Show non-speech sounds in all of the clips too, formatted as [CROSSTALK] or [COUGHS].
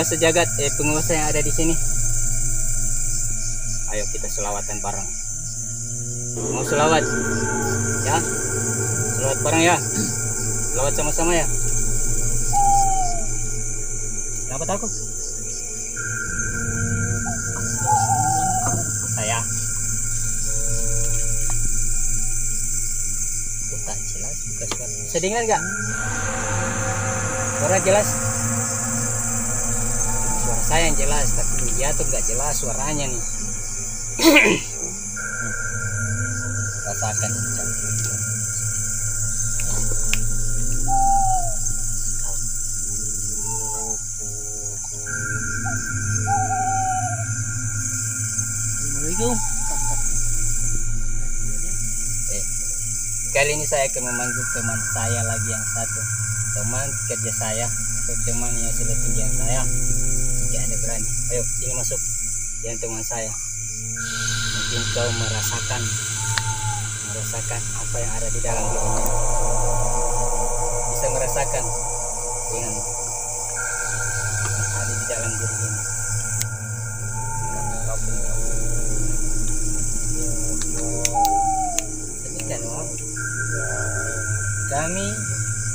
penguasa jagat, eh penguasa yang ada di sini. Ayo kita selawatan bareng. Mau selawat? Ya? Selawat bareng ya? Selawat sama-sama ya? Kenapa takut? Saya. Aku tak jelas buka suara. Suara jelas? Saya yang jelas, tapi dia tuh nggak jelas suaranya nih. [COUGHS] Rasakan. Assalamualaikum. Eh, kali ini saya akan memanggil teman saya lagi yang satu teman kerja saya atau teman yang sudah tinggi saya berani ayo sini masuk teman saya. Mungkin kau merasakan merasakan apa yang ada di dalam dirinya bisa merasakan dengan ada di dalam diri ini. Kami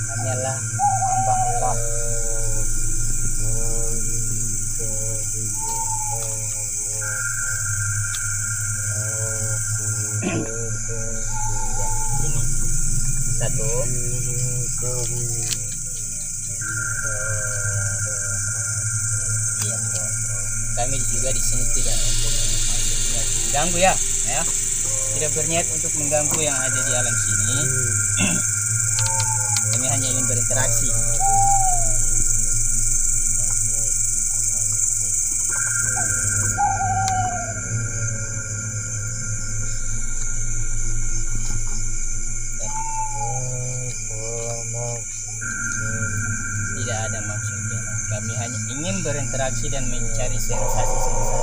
hanyalah juga di sini tidak untuk mengganggu ya, ya. Tidak berniat untuk mengganggu yang ada di alam sini. Kami hanya ingin berinteraksi. Dan mencari sensasi-sensasi.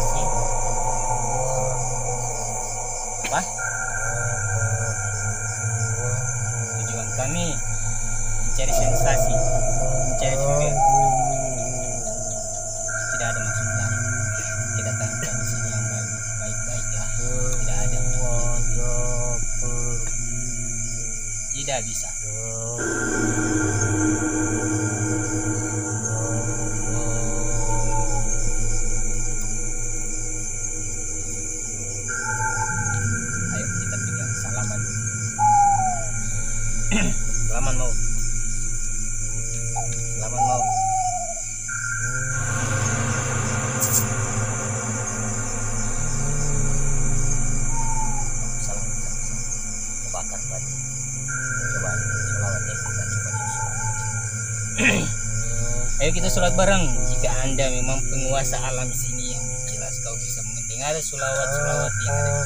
Sholat bareng. Jika anda memang penguasa alam sini yang jelas kau bisa mendengar sulawat-sulawat yang ada di.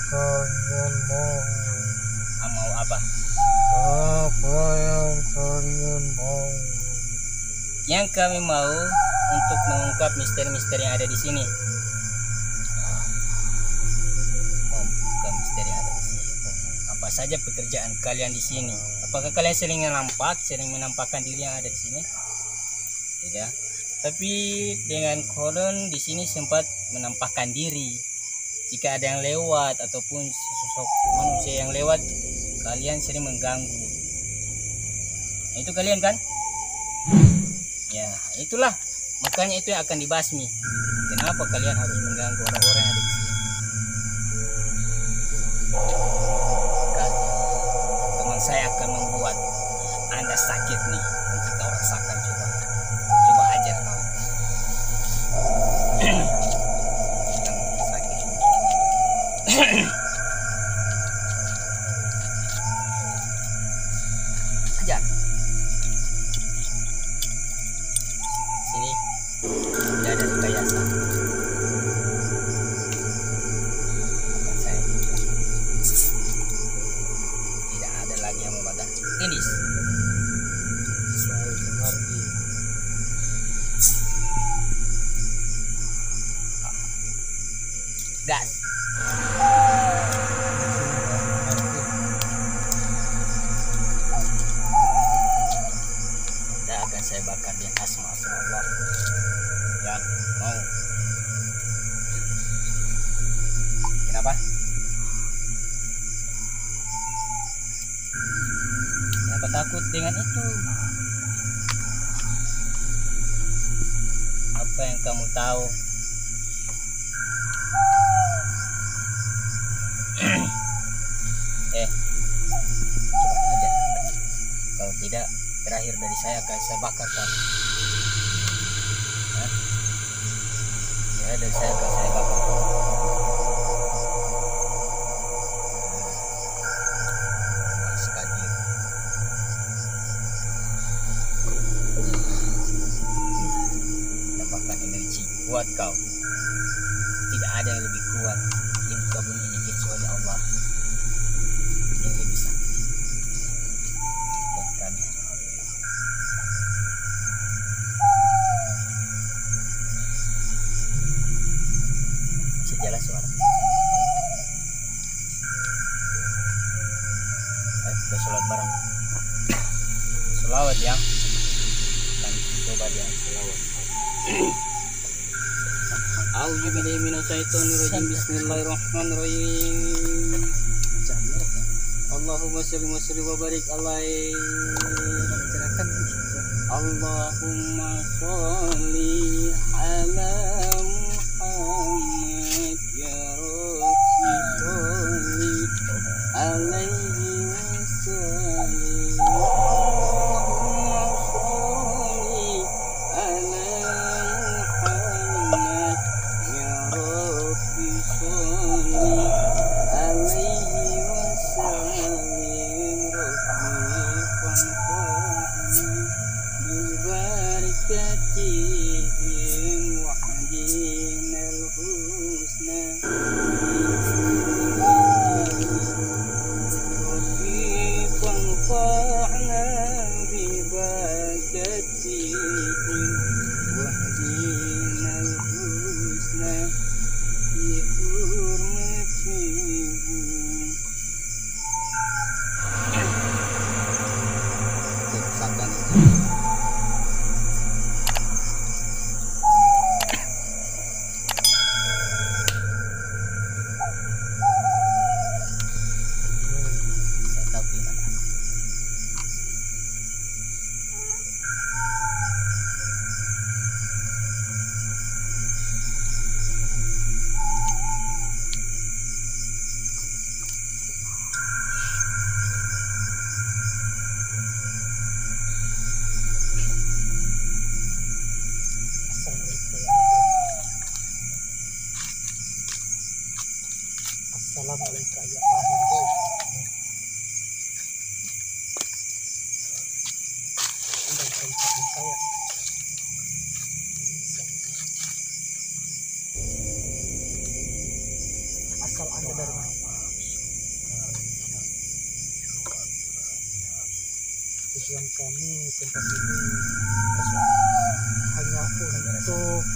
Ah, mau apa? Apa yang kalian mau? Yang kami mau untuk mengungkap misteri-misteri yang ada di sini. Mau membuka misteri yang ada di sini. Apa saja pekerjaan kalian di sini? Apakah kalian sering nampak, sering menampakkan diri yang ada di sini? Tidak. Tapi dengan konon di sini sempat menampakkan diri. Jika ada yang lewat ataupun sosok manusia yang lewat, kalian sering mengganggu. Nah, itu kalian kan? Ya, itulah. Makanya itu yang akan dibasmi. Kenapa kalian harus mengganggu orang-orang yang ada di sini? Kalian, teman saya akan membuat Anda sakit nih. Nanti kau rasakan Ajar. Sini. Tidak ada rekayasa. tidak terakhir dari saya akan saya bakar kan ya. dari saya akan saya bakar kuat kau. Tidak ada yang lebih kuat. আউযু বিল্লাহি মিনাশ শাইতানির রাজিম বিসমিল্লাহির রহমানির রহিম আল্লাহুম্মা সাল্লি ওয়া সাল্লি ওয়া বারিক আলাইহি আল্লাহুম্মা সাল্লি আলা Assalamualaikum. عليك asal anda dari mana tujuan kami tempat ini hanya untuk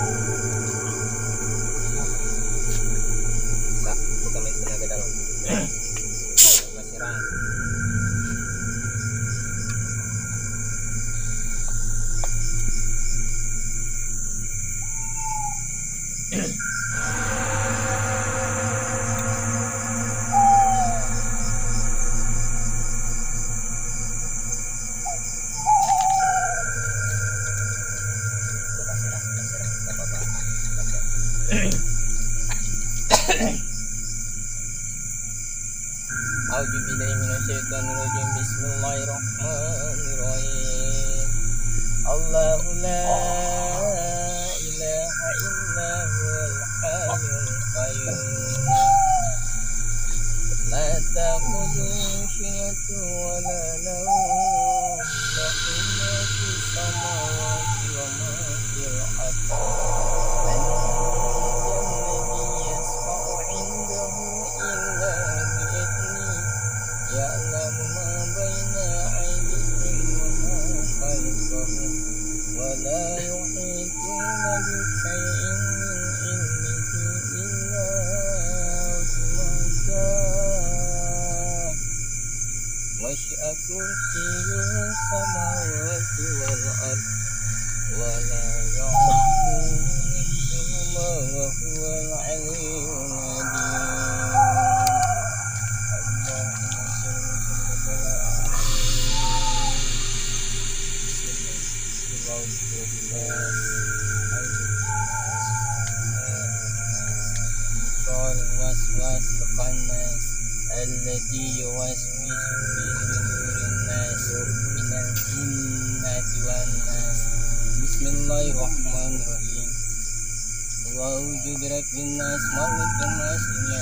تأخذه سنة ولا نوم في السماوات وما في الأرض. وسع كرسيه السماوات والأرض ولا يعوده حفظهما وهو العلي العظيم الوسواس الخناس الذي يوسوس في nas minal jinnati wan nas Bismillahirrahmanirrahim. Allahu jubrak bin nas malik bin nas ilmi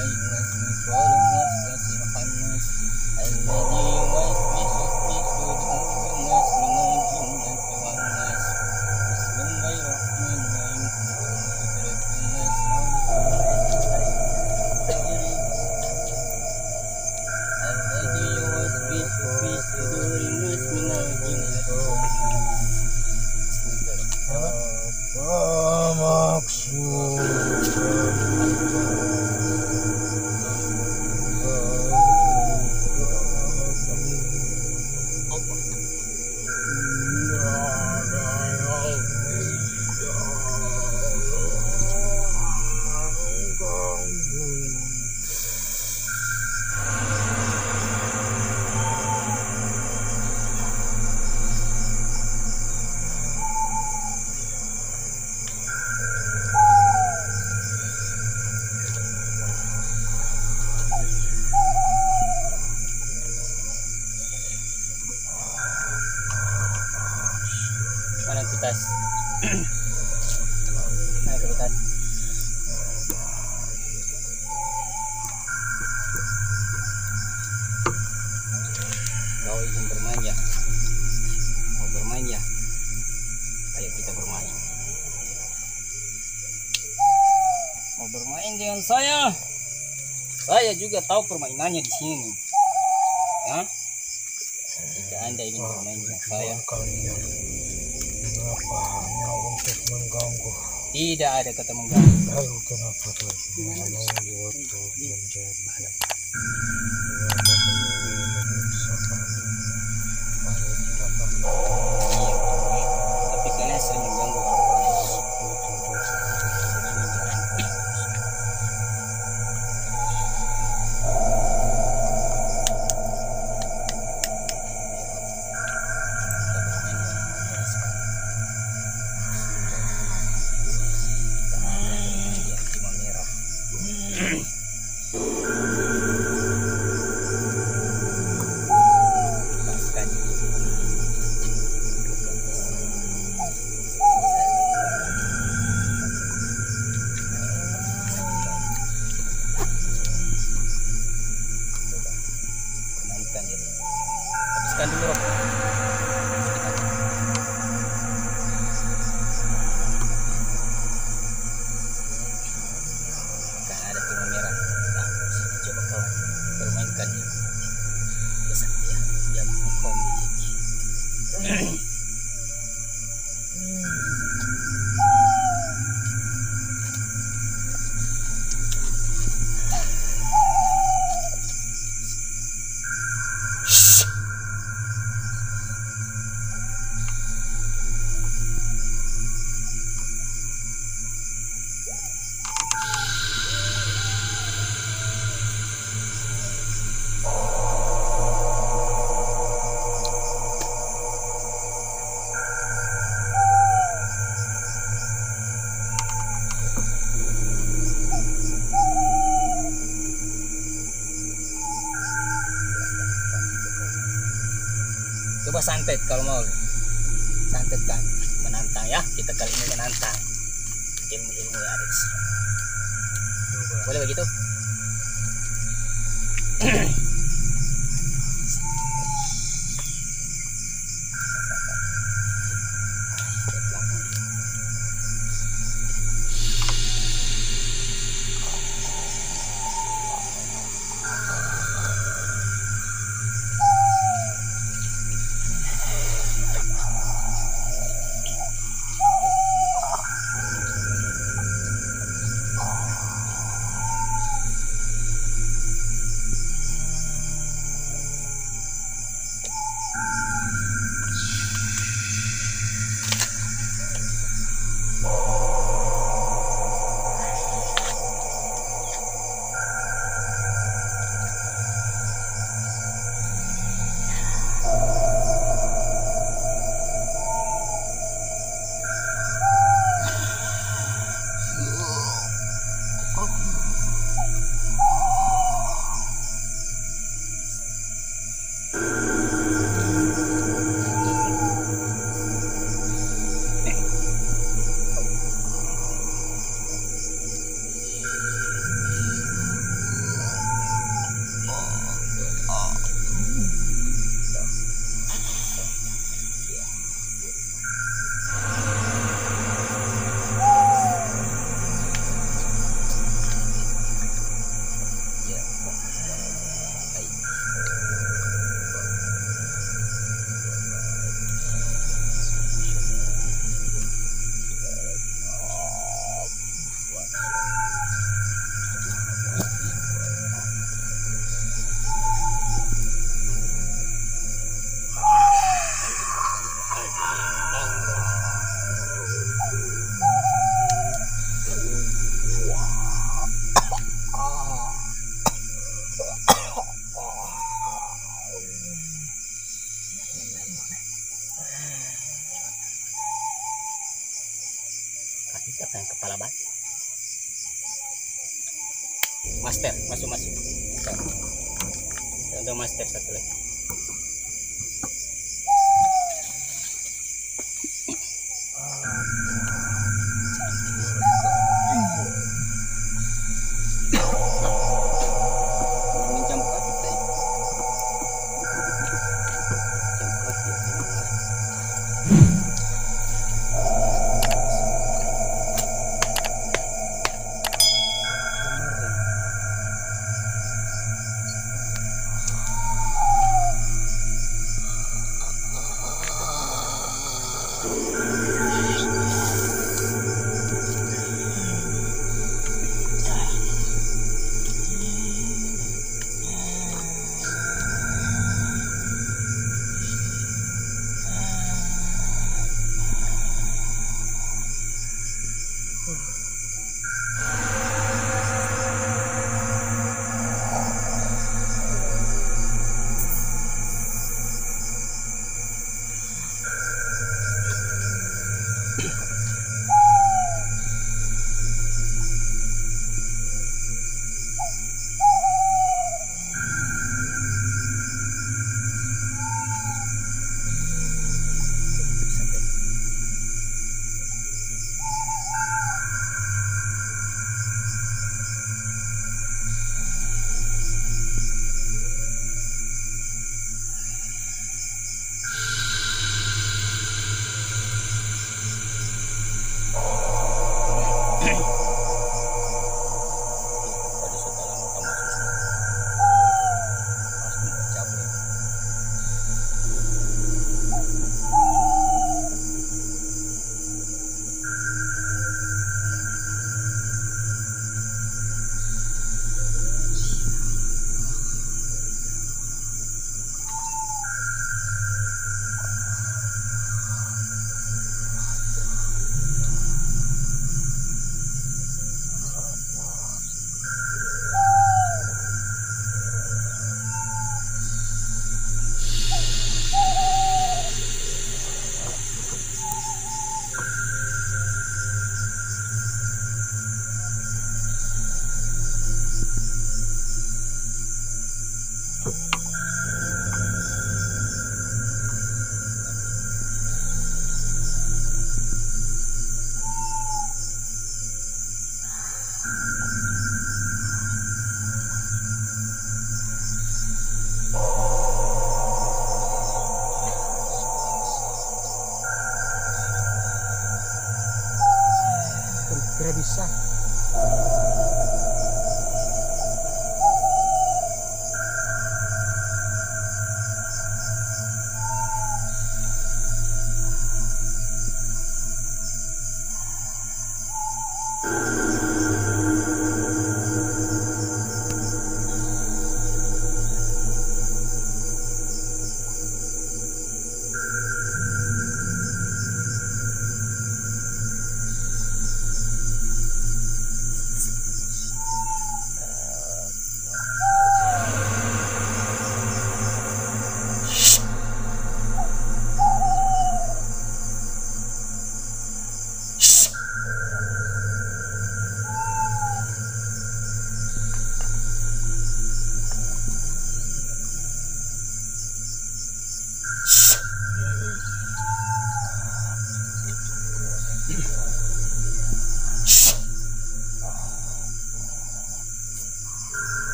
bermain dengan saya? Saya juga tahu permainannya di sini. Ya? Jika Anda ingin bermain dengan saya, kenapa untuk mengganggu tidak ada kata mengganggu. lalu kenapa lagi menjadi kalau mau. santetkan menantang ya kita kali ini menantang ilmu-ilmu yang ada di sini Coba. boleh begitu Tekan kepala bat. Master, masuk masuk. Ada master satu lagi.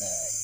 来